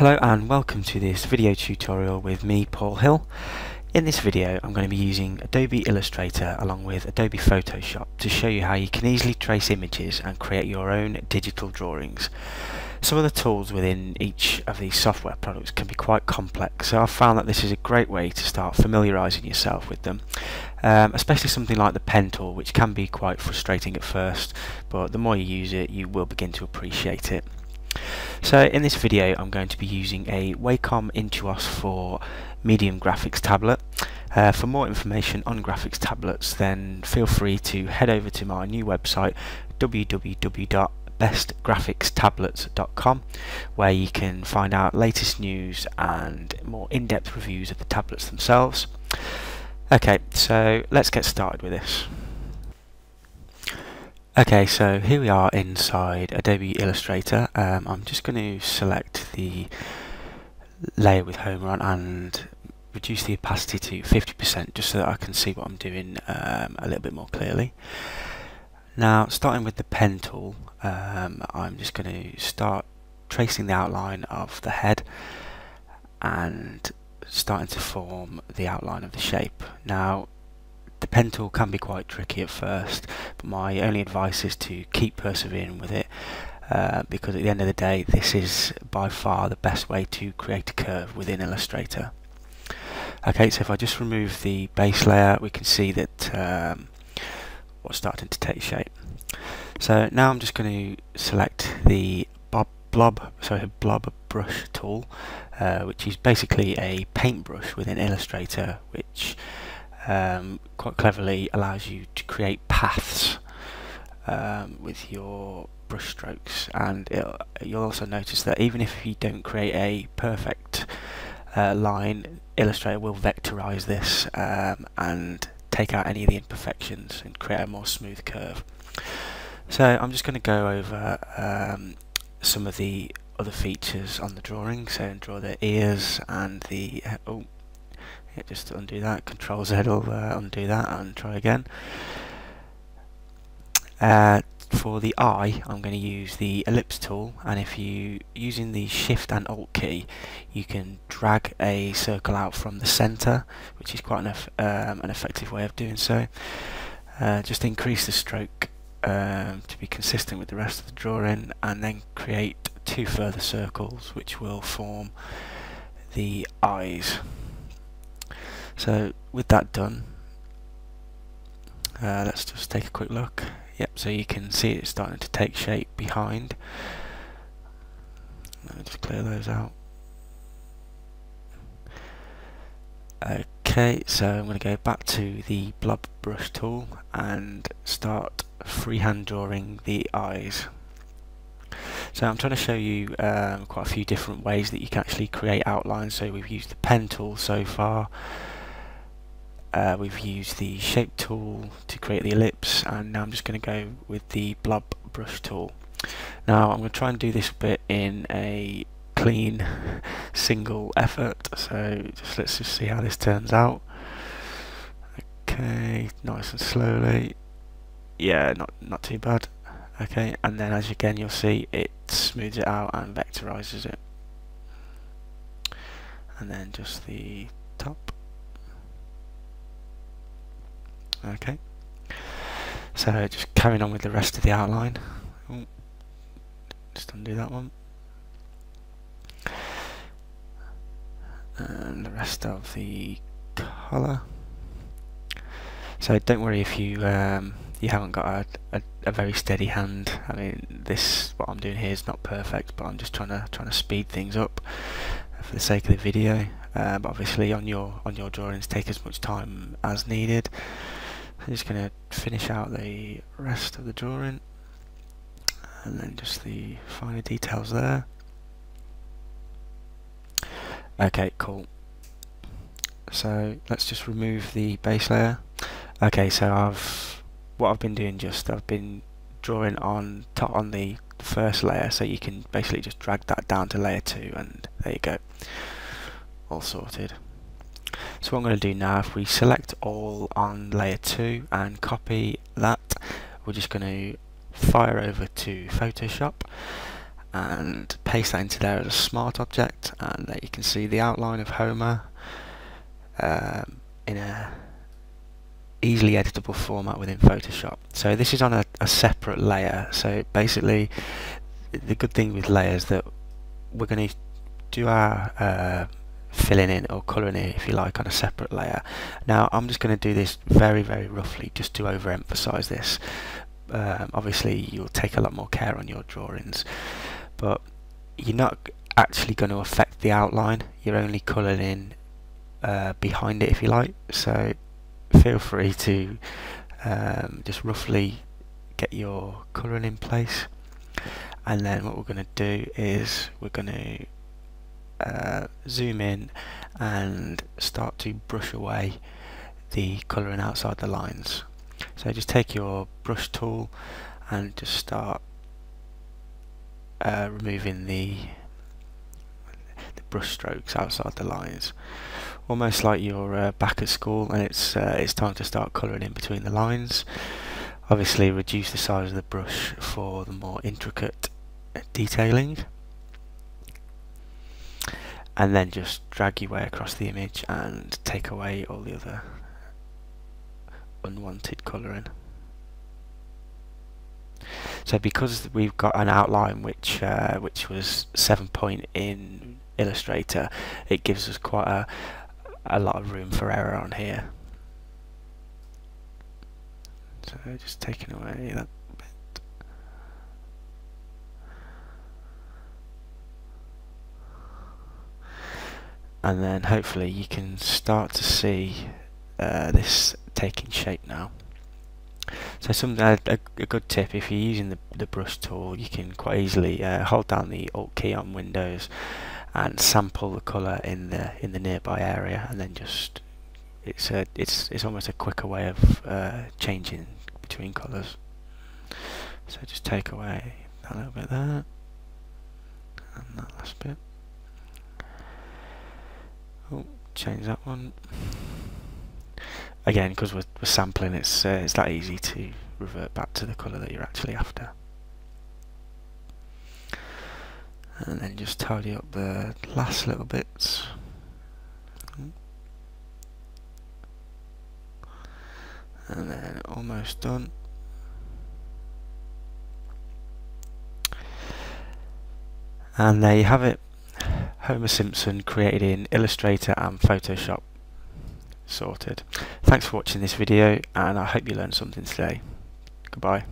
Hello and welcome to this video tutorial with me Paul Hill. In this video I'm going to be using Adobe Illustrator along with Adobe Photoshop to show you how you can easily trace images and create your own digital drawings. Some of the tools within each of these software products can be quite complex so I've found that this is a great way to start familiarising yourself with them um, especially something like the pen tool which can be quite frustrating at first but the more you use it you will begin to appreciate it. So in this video I'm going to be using a Wacom Intuos 4 medium graphics tablet. Uh, for more information on graphics tablets then feel free to head over to my new website www.bestgraphicstablets.com where you can find out latest news and more in-depth reviews of the tablets themselves. Okay, so let's get started with this. Okay, so here we are inside Adobe Illustrator. Um, I'm just going to select the layer with Homer on and reduce the opacity to 50% just so that I can see what I'm doing um, a little bit more clearly. Now, starting with the pen tool, um, I'm just going to start tracing the outline of the head and starting to form the outline of the shape. Now, the pen tool can be quite tricky at first, but my only advice is to keep persevering with it uh, because at the end of the day this is by far the best way to create a curve within Illustrator. Okay, so if I just remove the base layer we can see that um, what's starting to take shape. So now I'm just going to select the bob, blob, sorry, blob brush tool, uh, which is basically a paintbrush within Illustrator, which um, quite cleverly allows you to create paths um, with your brush strokes and you'll also notice that even if you don't create a perfect uh, line Illustrator will vectorize this um, and take out any of the imperfections and create a more smooth curve. So I'm just going to go over um, some of the other features on the drawing so draw the ears and the uh, oh yeah, just undo that, Control Z will uh, undo that and try again. Uh, for the eye I'm going to use the ellipse tool and if you using the shift and alt key you can drag a circle out from the center which is quite an, um, an effective way of doing so uh, just increase the stroke um, to be consistent with the rest of the drawing and then create two further circles which will form the eyes so with that done, uh, let's just take a quick look. Yep, so you can see it's starting to take shape behind. Let me just clear those out. Okay, so I'm going to go back to the blob brush tool and start freehand drawing the eyes. So I'm trying to show you um, quite a few different ways that you can actually create outlines. So we've used the pen tool so far. Uh, we've used the shape tool to create the ellipse and now I'm just going to go with the blob brush tool. Now I'm going to try and do this bit in a clean single effort so just let's just see how this turns out. Okay, nice and slowly. Yeah, not not too bad. Okay, and then as again you'll see it smooths it out and vectorizes it. And then just the top. Okay. So just carrying on with the rest of the outline. Ooh. Just undo that one. And the rest of the colour. So don't worry if you um, you haven't got a, a, a, very steady hand. I mean, this what I'm doing here is not perfect, but I'm just trying to trying to speed things up for the sake of the video. Uh, but obviously, on your on your drawings, take as much time as needed. I'm just going to finish out the rest of the drawing and then just the finer details there. Okay, cool. So let's just remove the base layer. Okay, so I've what I've been doing just I've been drawing on top on the first layer so you can basically just drag that down to layer 2 and there you go all sorted so what I'm going to do now, if we select all on layer 2 and copy that, we're just going to fire over to Photoshop and paste that into there as a smart object and there you can see the outline of Homer um, in a easily editable format within Photoshop. So this is on a, a separate layer so basically the good thing with layers that we're going to do our uh, filling in or colouring in if you like on a separate layer. Now I'm just going to do this very very roughly just to overemphasize this. Um, obviously you'll take a lot more care on your drawings but you're not actually going to affect the outline you're only colouring in uh, behind it if you like so feel free to um, just roughly get your colouring in place and then what we're going to do is we're going to uh, zoom in and start to brush away the colouring outside the lines. So just take your brush tool and just start uh, removing the the brush strokes outside the lines. Almost like you're uh, back at school and it's uh, it's time to start colouring in between the lines. Obviously reduce the size of the brush for the more intricate detailing and then just drag your way across the image and take away all the other unwanted colouring. So because we've got an outline which uh, which was 7 point in Illustrator, it gives us quite a, a lot of room for error on here. So just taking away that and then hopefully you can start to see uh, this taking shape now. So some uh, a, a, good tip if you're using the, the brush tool you can quite easily uh, hold down the alt key on Windows and sample the colour in the in the nearby area and then just it's a it's it's almost a quicker way of uh, changing between colours. So just take away a little bit there and that last bit. Oh, change that one. Again, because we're, we're, sampling, it's uh, it's that easy to revert back to the colour that you're actually after. And then just tidy up the last little bits. And then almost done. And there you have it. Homer Simpson created in Illustrator and Photoshop. Sorted. Thanks for watching this video and I hope you learned something today. Goodbye.